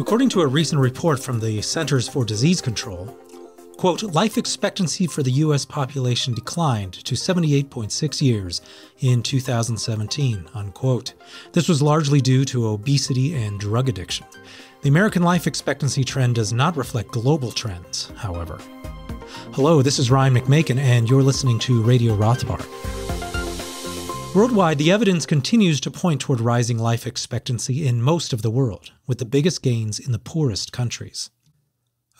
According to a recent report from the Centers for Disease Control, quote, life expectancy for the US population declined to 78.6 years in 2017, unquote. This was largely due to obesity and drug addiction. The American life expectancy trend does not reflect global trends, however. Hello, this is Ryan McMaken, and you're listening to Radio Rothbard. Worldwide, the evidence continues to point toward rising life expectancy in most of the world, with the biggest gains in the poorest countries.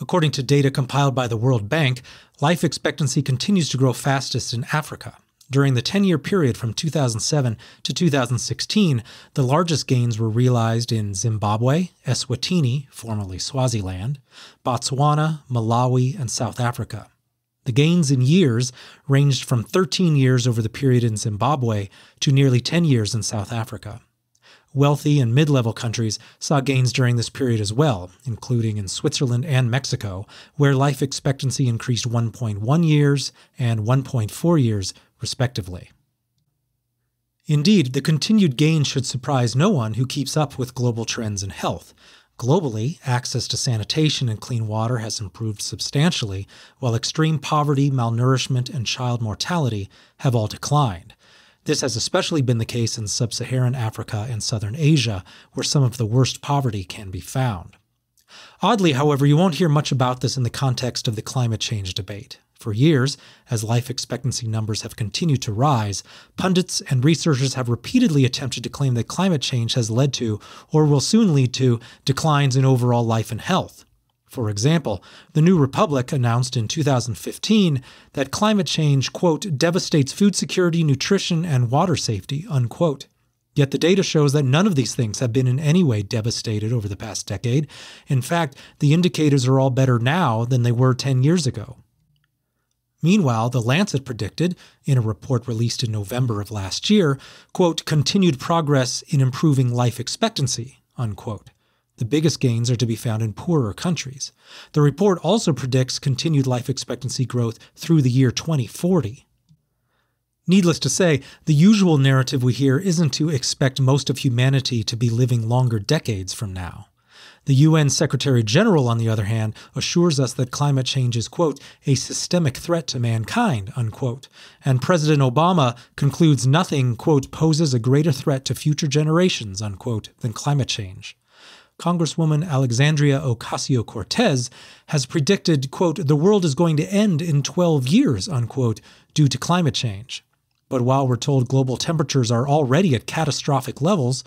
According to data compiled by the World Bank, life expectancy continues to grow fastest in Africa. During the 10 year period from 2007 to 2016, the largest gains were realized in Zimbabwe, Eswatini, formerly Swaziland, Botswana, Malawi, and South Africa. The gains in years ranged from 13 years over the period in Zimbabwe to nearly 10 years in South Africa. Wealthy and mid level countries saw gains during this period as well, including in Switzerland and Mexico, where life expectancy increased 1.1 years and 1.4 years, respectively. Indeed, the continued gain should surprise no one who keeps up with global trends in health. Globally, access to sanitation and clean water has improved substantially, while extreme poverty, malnourishment, and child mortality have all declined. This has especially been the case in sub Saharan Africa and southern Asia, where some of the worst poverty can be found. Oddly, however, you won't hear much about this in the context of the climate change debate. For years, as life expectancy numbers have continued to rise, pundits and researchers have repeatedly attempted to claim that climate change has led to, or will soon lead to, declines in overall life and health. For example, the New Republic announced in 2015 that climate change, quote, devastates food security, nutrition, and water safety, unquote. Yet the data shows that none of these things have been in any way devastated over the past decade. In fact, the indicators are all better now than they were 10 years ago. Meanwhile, The Lancet predicted, in a report released in November of last year, quote, continued progress in improving life expectancy, unquote. The biggest gains are to be found in poorer countries. The report also predicts continued life expectancy growth through the year 2040. Needless to say, the usual narrative we hear isn't to expect most of humanity to be living longer decades from now. The UN Secretary General, on the other hand, assures us that climate change is, quote, a systemic threat to mankind, unquote. And President Obama concludes nothing, quote, poses a greater threat to future generations, unquote, than climate change. Congresswoman Alexandria Ocasio Cortez has predicted, quote, the world is going to end in 12 years, unquote, due to climate change. But while we're told global temperatures are already at catastrophic levels,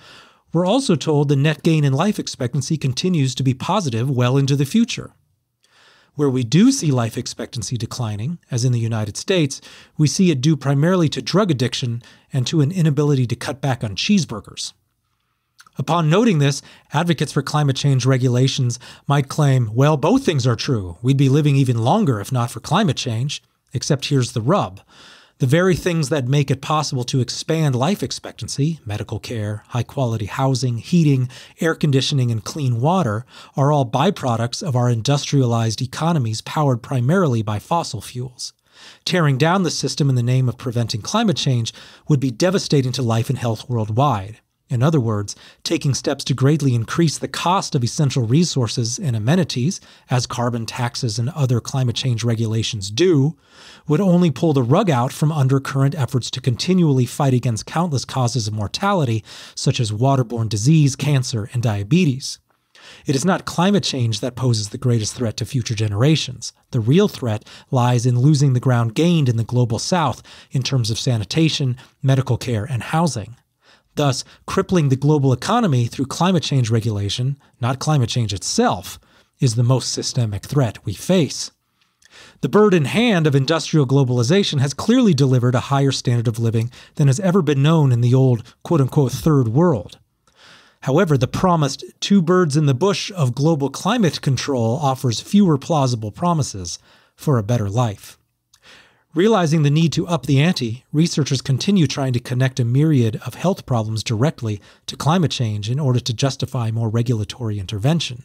we're also told the net gain in life expectancy continues to be positive well into the future. Where we do see life expectancy declining, as in the United States, we see it due primarily to drug addiction and to an inability to cut back on cheeseburgers. Upon noting this, advocates for climate change regulations might claim, well, both things are true. We'd be living even longer if not for climate change. Except here's the rub. The very things that make it possible to expand life expectancy medical care, high quality housing, heating, air conditioning, and clean water are all byproducts of our industrialized economies powered primarily by fossil fuels. Tearing down the system in the name of preventing climate change would be devastating to life and health worldwide. In other words, taking steps to greatly increase the cost of essential resources and amenities, as carbon taxes and other climate change regulations do, would only pull the rug out from under current efforts to continually fight against countless causes of mortality, such as waterborne disease, cancer, and diabetes. It is not climate change that poses the greatest threat to future generations. The real threat lies in losing the ground gained in the global south in terms of sanitation, medical care, and housing thus crippling the global economy through climate change regulation, not climate change itself, is the most systemic threat we face. The bird in hand of industrial globalization has clearly delivered a higher standard of living than has ever been known in the old quote unquote third world. However, the promised two birds in the bush of global climate control offers fewer plausible promises for a better life. Realizing the need to up the ante, researchers continue trying to connect a myriad of health problems directly to climate change in order to justify more regulatory intervention.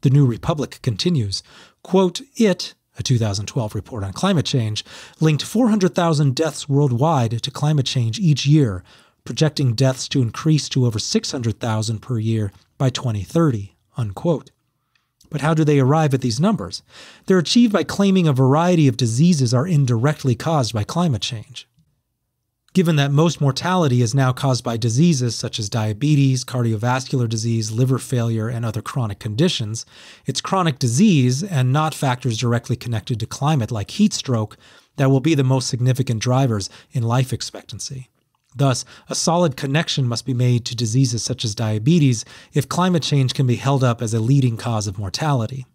The New Republic continues, quote, it, a 2012 report on climate change, linked 400,000 deaths worldwide to climate change each year, projecting deaths to increase to over 600,000 per year by 2030, unquote. But how do they arrive at these numbers? They're achieved by claiming a variety of diseases are indirectly caused by climate change. Given that most mortality is now caused by diseases such as diabetes, cardiovascular disease, liver failure, and other chronic conditions, it's chronic disease and not factors directly connected to climate like heat stroke that will be the most significant drivers in life expectancy. Thus, a solid connection must be made to diseases such as diabetes if climate change can be held up as a leading cause of mortality.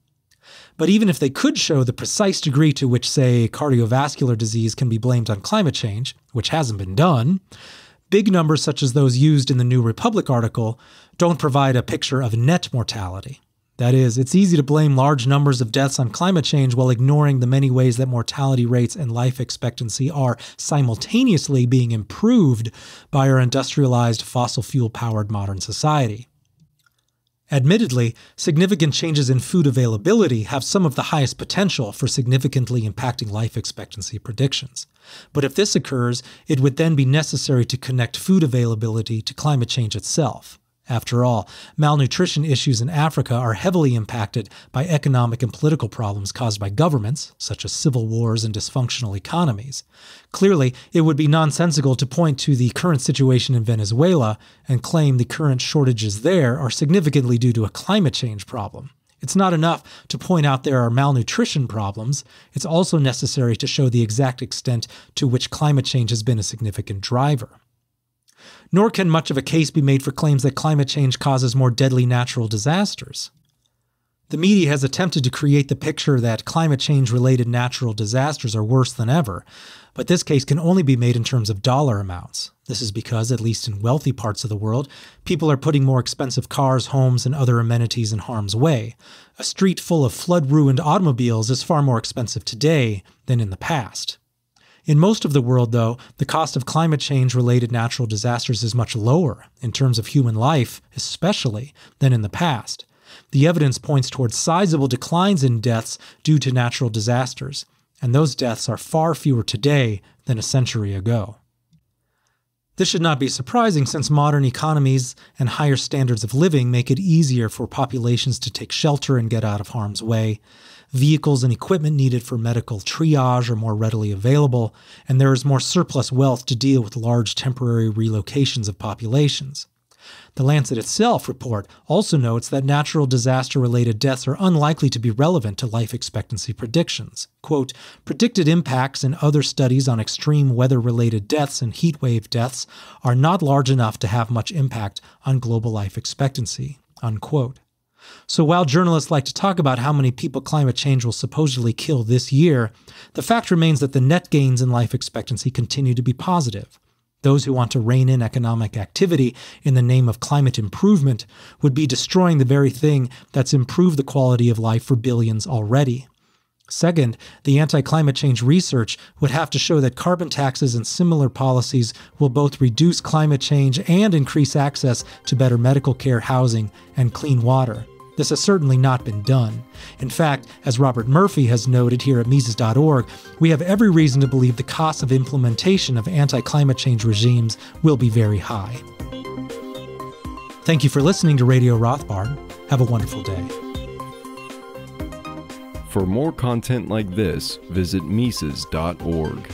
But even if they could show the precise degree to which, say, cardiovascular disease can be blamed on climate change, which hasn't been done, big numbers such as those used in the New Republic article don't provide a picture of net mortality. That is, it's easy to blame large numbers of deaths on climate change while ignoring the many ways that mortality rates and life expectancy are simultaneously being improved by our industrialized fossil fuel powered modern society. Admittedly, significant changes in food availability have some of the highest potential for significantly impacting life expectancy predictions. But if this occurs, it would then be necessary to connect food availability to climate change itself. After all, malnutrition issues in Africa are heavily impacted by economic and political problems caused by governments, such as civil wars and dysfunctional economies. Clearly, it would be nonsensical to point to the current situation in Venezuela and claim the current shortages there are significantly due to a climate change problem. It's not enough to point out there are malnutrition problems, it's also necessary to show the exact extent to which climate change has been a significant driver nor can much of a case be made for claims that climate change causes more deadly natural disasters. The media has attempted to create the picture that climate change related natural disasters are worse than ever, but this case can only be made in terms of dollar amounts. This is because, at least in wealthy parts of the world, people are putting more expensive cars, homes, and other amenities in harm's way. A street full of flood ruined automobiles is far more expensive today than in the past. In most of the world, though, the cost of climate change related natural disasters is much lower, in terms of human life, especially, than in the past. The evidence points towards sizable declines in deaths due to natural disasters, and those deaths are far fewer today than a century ago. This should not be surprising since modern economies and higher standards of living make it easier for populations to take shelter and get out of harm's way. Vehicles and equipment needed for medical triage are more readily available, and there is more surplus wealth to deal with large temporary relocations of populations. The Lancet itself report also notes that natural disaster related deaths are unlikely to be relevant to life expectancy predictions. Quote, predicted impacts in other studies on extreme weather related deaths and heatwave deaths are not large enough to have much impact on global life expectancy. Unquote. So while journalists like to talk about how many people climate change will supposedly kill this year, the fact remains that the net gains in life expectancy continue to be positive. Those who want to rein in economic activity in the name of climate improvement would be destroying the very thing that's improved the quality of life for billions already. Second, the anti climate change research would have to show that carbon taxes and similar policies will both reduce climate change and increase access to better medical care, housing, and clean water. This has certainly not been done. In fact, as Robert Murphy has noted here at Mises.org, we have every reason to believe the costs of implementation of anti climate change regimes will be very high. Thank you for listening to Radio Rothbard. Have a wonderful day. For more content like this, visit Mises.org.